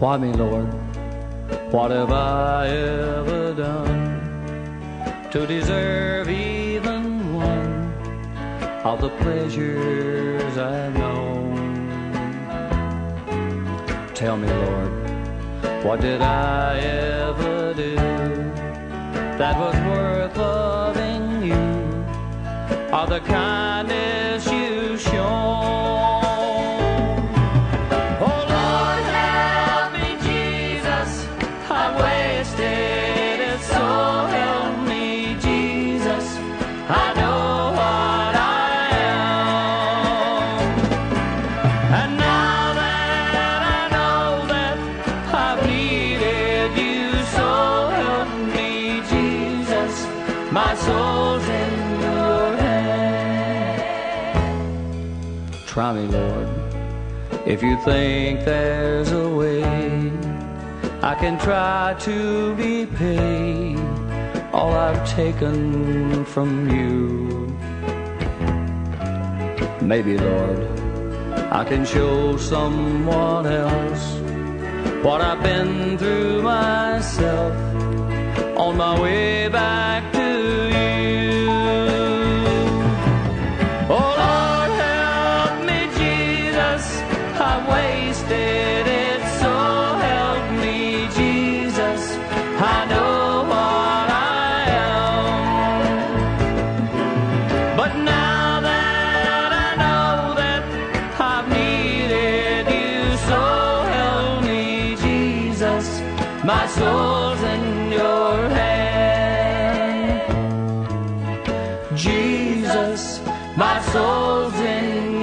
Why me, Lord? What have I ever done to deserve even one of the pleasures I've known? Tell me, Lord, what did I ever do that was worth loving you? All the kindness you Jesus. I wasted it, so help me, Jesus. I know what I am. And now that I know that I've needed you, so help me, Jesus. My soul's in your hand. Try me, Lord, if you think there's a way I can try to repay all I've taken from you. Maybe, Lord, I can show someone else what I've been through myself on my way My soul's in your hand. Jesus, my soul's in